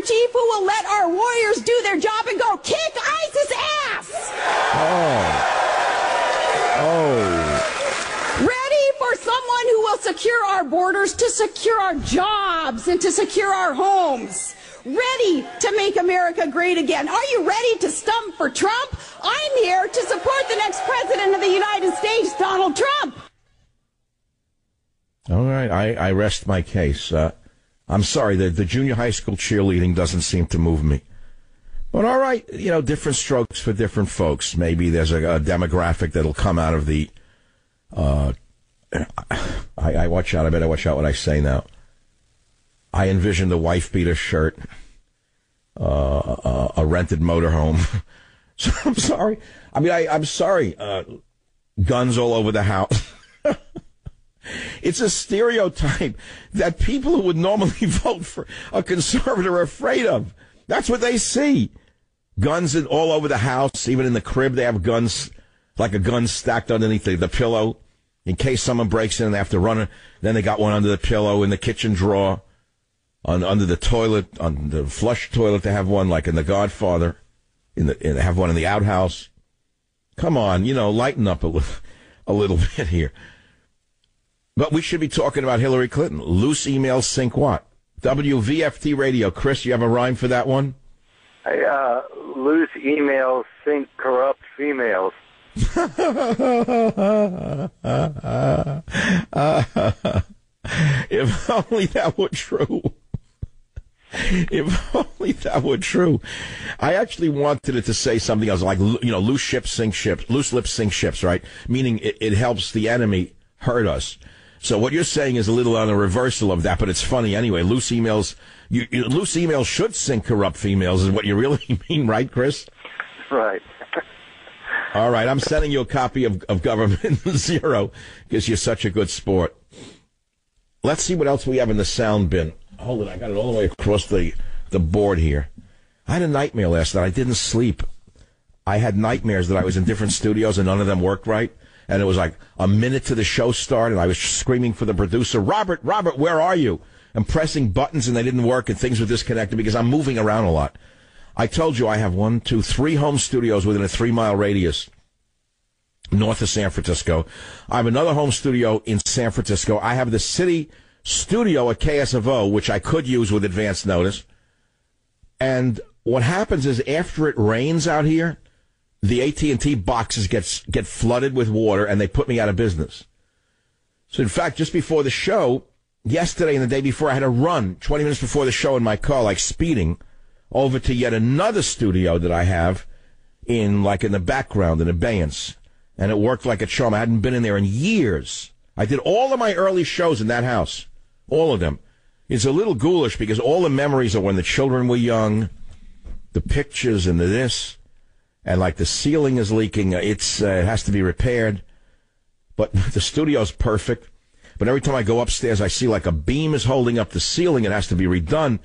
in chief who will let our warriors do their job and go kick ISIS ass. Oh. Oh. Ready for someone who will secure our borders, to secure our jobs, and to secure our homes. Ready to make America great again. Are you ready to stump for Trump? I'm here to support the next president of the United States, Donald Trump. All right, I, I rest my case. Uh, I'm sorry, the, the junior high school cheerleading doesn't seem to move me. But all right, you know, different strokes for different folks. Maybe there's a, a demographic that'll come out of the. Uh, I, I watch out. I better watch out what I say now. I envision the wife beater shirt, uh, uh, a rented motorhome. so I'm sorry. I mean, I, I'm sorry. Uh, guns all over the house. it's a stereotype that people who would normally vote for a conservative are afraid of. That's what they see. Guns all over the house, even in the crib, they have guns, like a gun stacked underneath the, the pillow in case someone breaks in and they have to run. Then they got one under the pillow in the kitchen drawer, on under the toilet, on the flush toilet. They have one like in The Godfather. In the in, they have one in the outhouse. Come on, you know, lighten up a little, a little bit here. But we should be talking about Hillary Clinton. Loose emails sink what? WVFT radio. Chris, you have a rhyme for that one? Hey, uh, loose emails sink corrupt females. if only that were true. If only that were true. I actually wanted it to say something else, like, you know, loose ships sink ships, loose lips sink ships, right? Meaning it, it helps the enemy hurt us. So what you're saying is a little on the reversal of that, but it's funny anyway. Loose emails, you, you, loose emails should sink corrupt females, is what you really mean, right, Chris? Right. All right, I'm sending you a copy of, of Government Zero because you're such a good sport. Let's see what else we have in the sound bin. Hold it, I got it all the way across the, the board here. I had a nightmare last night. I didn't sleep. I had nightmares that I was in different studios and none of them worked right. And it was like a minute to the show start, and I was screaming for the producer, Robert, Robert, where are you? And pressing buttons, and they didn't work, and things were disconnected because I'm moving around a lot. I told you I have one, two, three home studios within a three mile radius north of San Francisco. I have another home studio in San Francisco. I have the city studio at KSFO, which I could use with advance notice. And what happens is after it rains out here, the AT&T boxes get, get flooded with water and they put me out of business. So in fact, just before the show, yesterday and the day before, I had to run 20 minutes before the show in my car, like speeding, over to yet another studio that I have in, like in the background, in abeyance. And it worked like a charm. I hadn't been in there in years. I did all of my early shows in that house. All of them. It's a little ghoulish because all the memories are when the children were young, the pictures and the this and like the ceiling is leaking. It's uh, it has to be repaired, but the studio's perfect. But every time I go upstairs, I see like a beam is holding up the ceiling. It has to be redone.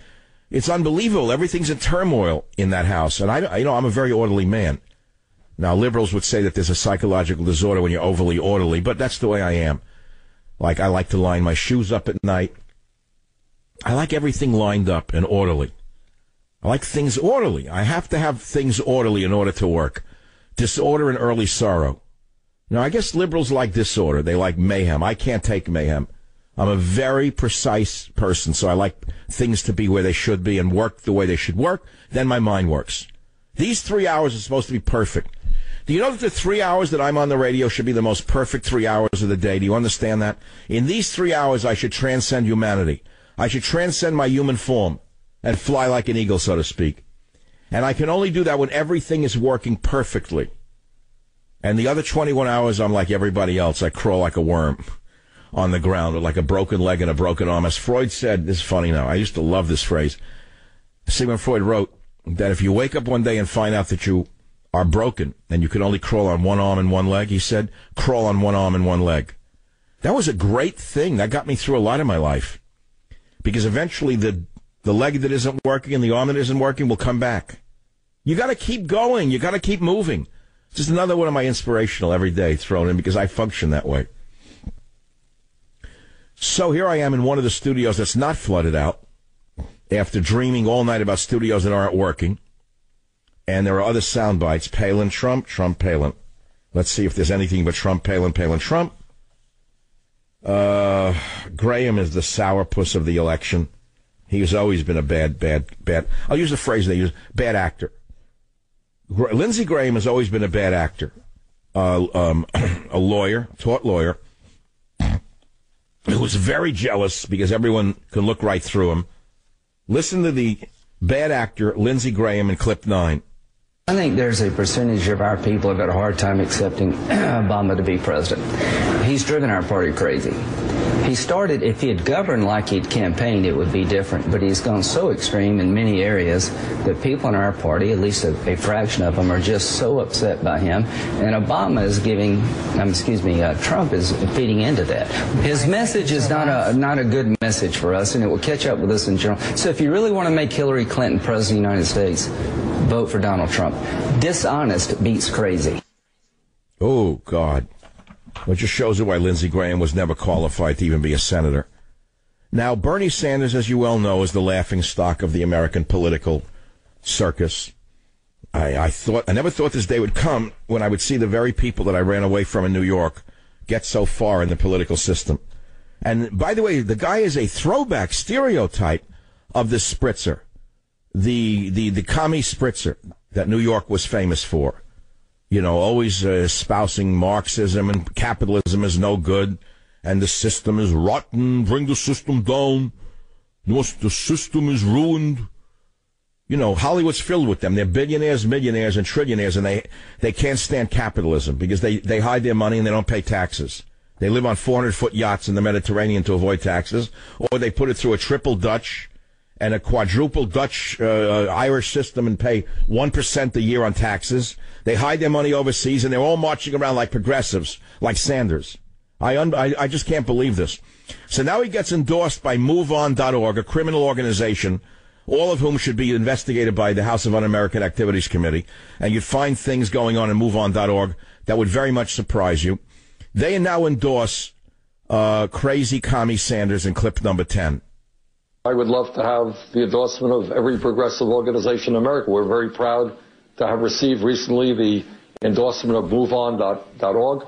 It's unbelievable. Everything's in turmoil in that house, and I, you know, I'm a very orderly man. Now, liberals would say that there's a psychological disorder when you're overly orderly, but that's the way I am. Like I like to line my shoes up at night. I like everything lined up and orderly. I like things orderly. I have to have things orderly in order to work. Disorder and early sorrow. Now, I guess liberals like disorder. They like mayhem. I can't take mayhem. I'm a very precise person, so I like things to be where they should be and work the way they should work. Then my mind works. These three hours are supposed to be perfect. Do you know that the three hours that I'm on the radio should be the most perfect three hours of the day? Do you understand that? In these three hours, I should transcend humanity. I should transcend my human form and fly like an eagle, so to speak. And I can only do that when everything is working perfectly. And the other 21 hours, I'm like everybody else. I crawl like a worm on the ground with like a broken leg and a broken arm. As Freud said, this is funny now. I used to love this phrase. Sigmund Freud wrote that if you wake up one day and find out that you are broken and you can only crawl on one arm and one leg, he said, crawl on one arm and one leg. That was a great thing. That got me through a lot of my life. Because eventually the the leg that isn't working and the arm that isn't working will come back. You got to keep going. You got to keep moving. Just another one of my inspirational every day thrown in because I function that way. So here I am in one of the studios that's not flooded out. after dreaming all night about studios that aren't working. And there are other sound bites. Palin, Trump, Trump, Palin. Let's see if there's anything but Trump, Palin, Palin, Trump. Uh, Graham is the sourpuss of the election. He has always been a bad, bad, bad. I'll use the phrase they use: bad actor. Lindsey Graham has always been a bad actor, uh, um, a lawyer, taught lawyer, who was very jealous because everyone can look right through him. Listen to the bad actor Lindsey Graham in clip nine. I think there's a percentage of our people have got a hard time accepting Obama to be president. He's driven our party crazy. He started, if he had governed like he'd campaigned, it would be different. But he's gone so extreme in many areas that people in our party, at least a, a fraction of them, are just so upset by him. And Obama is giving, um, excuse me, uh, Trump is feeding into that. His message is not a not a good message for us, and it will catch up with us in general. So if you really want to make Hillary Clinton president of the United States, vote for Donald Trump. Dishonest beats crazy. Oh, God. It just shows you why Lindsey Graham was never qualified to even be a senator. Now, Bernie Sanders, as you well know, is the laughing stock of the American political circus. I, I thought I never thought this day would come when I would see the very people that I ran away from in New York get so far in the political system. And by the way, the guy is a throwback stereotype of the spritzer, the the the commie spritzer that New York was famous for you know, always uh, espousing Marxism and capitalism is no good and the system is rotten. Bring the system down. The system is ruined. You know, Hollywood's filled with them. They're billionaires, millionaires, and trillionaires, and they, they can't stand capitalism because they, they hide their money and they don't pay taxes. They live on 400 foot yachts in the Mediterranean to avoid taxes, or they put it through a triple Dutch and a quadruple Dutch uh, Irish system and pay 1% a year on taxes. They hide their money overseas and they're all marching around like progressives, like Sanders. I, un- I, I just can't believe this. So now he gets endorsed by MoveOn.org, a criminal organization, all of whom should be investigated by the House of Un-American Activities Committee. And you'd find things going on in MoveOn.org that would very much surprise you. They now endorse uh, crazy commie Sanders in clip number 10. I would love to have the endorsement of every progressive organization in America. We're very proud to have received recently the endorsement of MoveOn.org.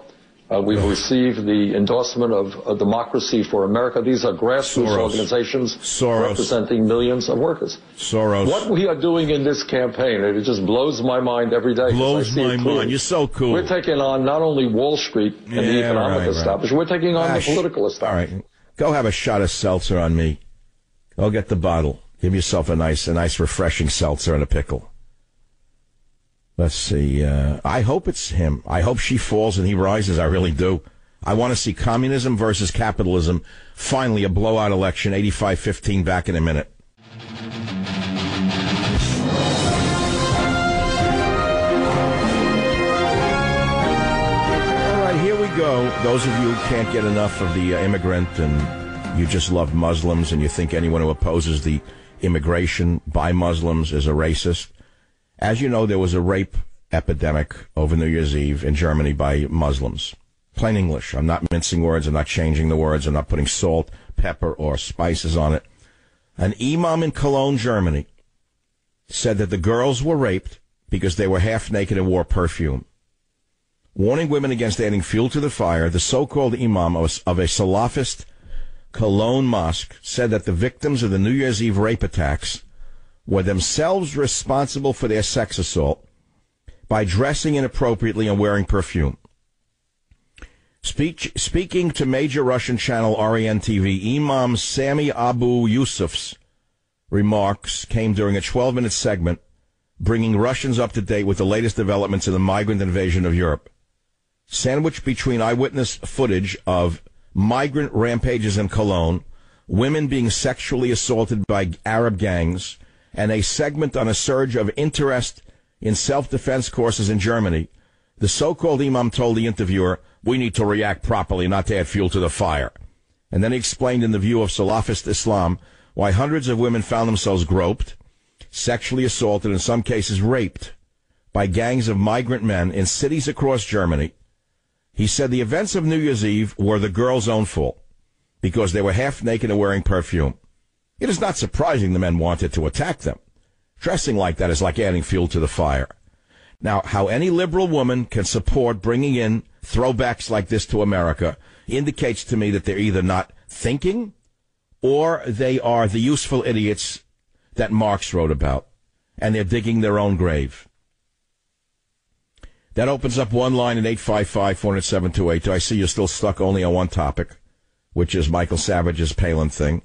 Uh, we've received the endorsement of uh, Democracy for America. These are grassroots Soros. organizations Soros. representing millions of workers. Soros. What we are doing in this campaign, it just blows my mind every day. Blows my mind. You're so cool. We're taking on not only Wall Street and the economic right, right. establishment, we're taking on Ah, the political All establishment. right. Go have a shot of seltzer on me. Go get the bottle. Give yourself a nice, a nice refreshing seltzer and a pickle. Let's see. Uh, I hope it's him. I hope she falls and he rises. I really do. I want to see communism versus capitalism. Finally, a blowout election, 85-15 back in a minute. All right, here we go. Those of you who can't get enough of the uh, immigrant and you just love Muslims and you think anyone who opposes the immigration by Muslims is a racist. As you know, there was a rape epidemic over New Year's Eve in Germany by Muslims. Plain English. I'm not mincing words. I'm not changing the words. I'm not putting salt, pepper, or spices on it. An imam in Cologne, Germany, said that the girls were raped because they were half naked and wore perfume. Warning women against adding fuel to the fire, the so-called imam of a Salafist Cologne mosque said that the victims of the New Year's Eve rape attacks were themselves responsible for their sex assault by dressing inappropriately and wearing perfume. Speech, speaking to major Russian channel REN TV, Imam Sami Abu Yusuf's remarks came during a 12-minute segment bringing Russians up to date with the latest developments in the migrant invasion of Europe. Sandwiched between eyewitness footage of migrant rampages in Cologne, women being sexually assaulted by Arab gangs, and a segment on a surge of interest in self-defense courses in Germany, the so-called imam told the interviewer, we need to react properly, not to add fuel to the fire. And then he explained in the view of Salafist Islam why hundreds of women found themselves groped, sexually assaulted, in some cases raped, by gangs of migrant men in cities across Germany. He said the events of New Year's Eve were the girls' own fault because they were half naked and wearing perfume. It is not surprising the men wanted to attack them. Dressing like that is like adding fuel to the fire. Now, how any liberal woman can support bringing in throwbacks like this to America indicates to me that they're either not thinking or they are the useful idiots that Marx wrote about, and they're digging their own grave. That opens up one line at 855 407 I see you're still stuck only on one topic, which is Michael Savage's Palin thing.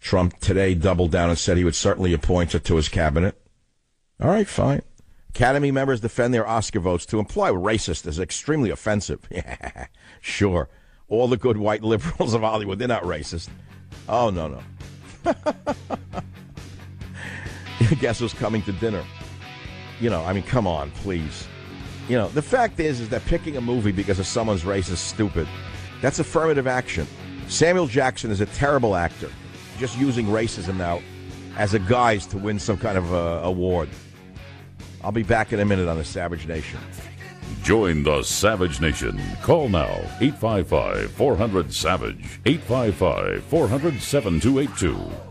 Trump today doubled down and said he would certainly appoint her to his cabinet. All right, fine. Academy members defend their Oscar votes to imply racist is extremely offensive. Yeah, sure. All the good white liberals of Hollywood, they're not racist. Oh, no, no. Guess who's coming to dinner? You know, I mean, come on, please. You know, the fact is, is that picking a movie because of someone's race is stupid. That's affirmative action. Samuel Jackson is a terrible actor, just using racism now as a guise to win some kind of uh, award. I'll be back in a minute on the Savage Nation. Join the Savage Nation. Call now 855 400 Savage. 855 400 7282.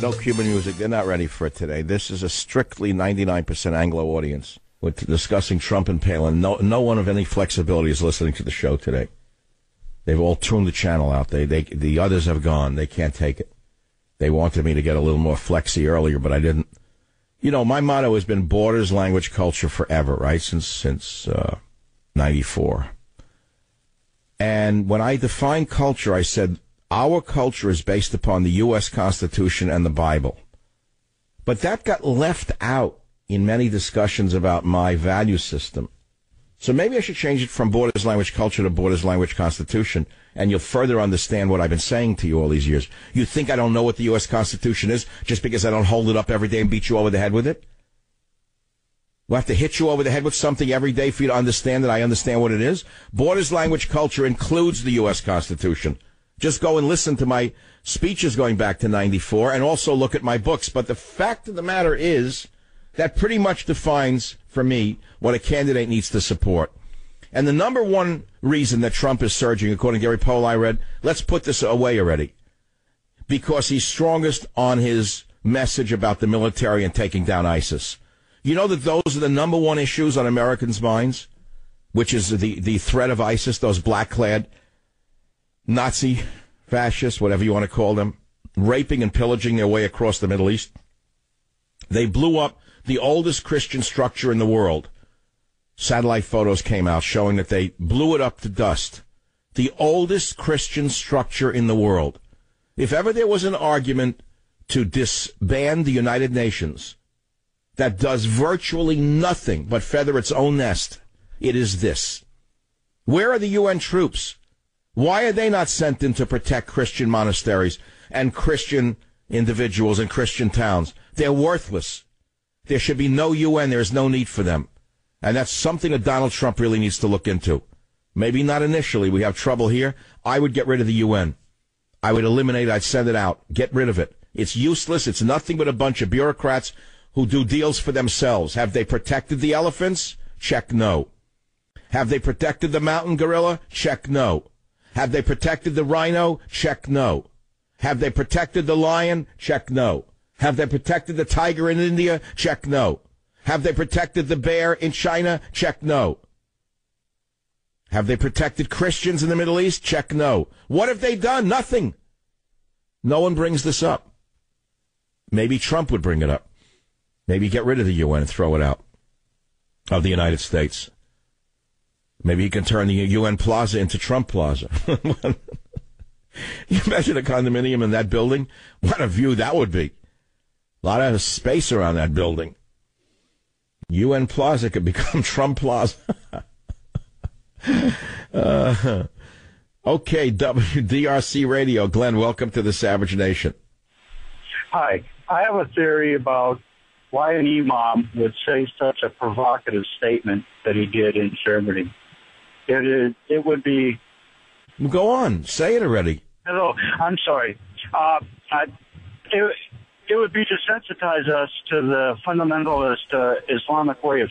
No Cuban music. They're not ready for it today. This is a strictly 99% Anglo audience. We're discussing Trump and Palin. No, no one of any flexibility is listening to the show today. They've all tuned the channel out. They, they, the others have gone. They can't take it. They wanted me to get a little more flexy earlier, but I didn't. You know, my motto has been borders, language, culture forever, right? Since, since, uh, 94. And when I defined culture, I said, our culture is based upon the U.S. Constitution and the Bible. But that got left out in many discussions about my value system. So maybe I should change it from borders, language, culture to borders, language, constitution, and you'll further understand what I've been saying to you all these years. You think I don't know what the U.S. Constitution is just because I don't hold it up every day and beat you over the head with it? I have to hit you over the head with something every day for you to understand that I understand what it is? Borders, language, culture includes the U.S. Constitution. Just go and listen to my speeches going back to 94 and also look at my books. But the fact of the matter is that pretty much defines for me what a candidate needs to support. And the number one reason that Trump is surging, according to Gary Poll, I read, let's put this away already. Because he's strongest on his message about the military and taking down ISIS. You know that those are the number one issues on Americans' minds, which is the, the threat of ISIS, those black clad Nazi fascists, whatever you want to call them, raping and pillaging their way across the Middle East. They blew up the oldest Christian structure in the world. Satellite photos came out showing that they blew it up to dust. The oldest Christian structure in the world. If ever there was an argument to disband the United Nations that does virtually nothing but feather its own nest, it is this. Where are the UN troops? Why are they not sent in to protect Christian monasteries and Christian individuals and Christian towns? They're worthless. There should be no UN. There is no need for them. And that's something that Donald Trump really needs to look into. Maybe not initially. We have trouble here. I would get rid of the UN. I would eliminate. I'd send it out. Get rid of it. It's useless. It's nothing but a bunch of bureaucrats who do deals for themselves. Have they protected the elephants? Check no. Have they protected the mountain gorilla? Check no. Have they protected the rhino? Check no. Have they protected the lion? Check no. Have they protected the tiger in India? Check no. Have they protected the bear in China? Check no. Have they protected Christians in the Middle East? Check no. What have they done? Nothing. No one brings this up. Maybe Trump would bring it up. Maybe get rid of the UN and throw it out of the United States. Maybe he can turn the UN Plaza into Trump Plaza. you imagine a condominium in that building? What a view that would be. A lot of space around that building. UN Plaza could become Trump Plaza. uh, okay, WDRC Radio. Glenn, welcome to the Savage Nation. Hi. I have a theory about why an imam would say such a provocative statement that he did in Germany. It is. It would be. Go on. Say it already. Hello. I'm sorry. Uh, I, it, it would be to sensitize us to the fundamentalist uh, Islamic way of